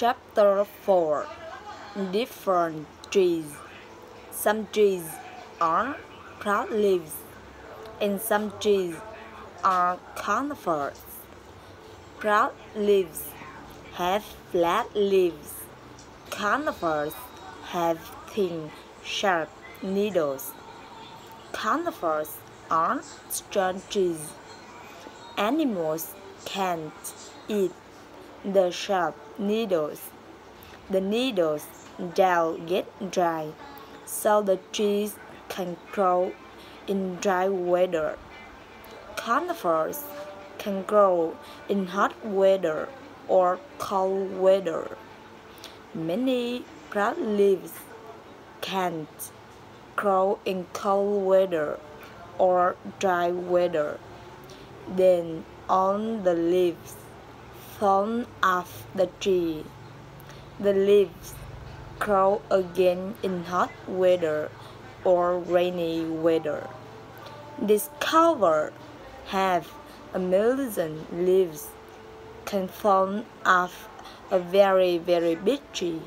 Chapter 4 Different trees. Some trees are broad leaves, and some trees are conifers. Broad leaves have flat leaves. Conifers have thin, sharp needles. Conifers are strong trees. Animals can't eat the sharp needles. The needles don't get dry, so the trees can grow in dry weather. Conifers can grow in hot weather or cold weather. Many broad leaves can't grow in cold weather or dry weather. Then on the leaves fall off the tree. The leaves grow again in hot weather or rainy weather. This cover have a million leaves can fall off a very very big tree.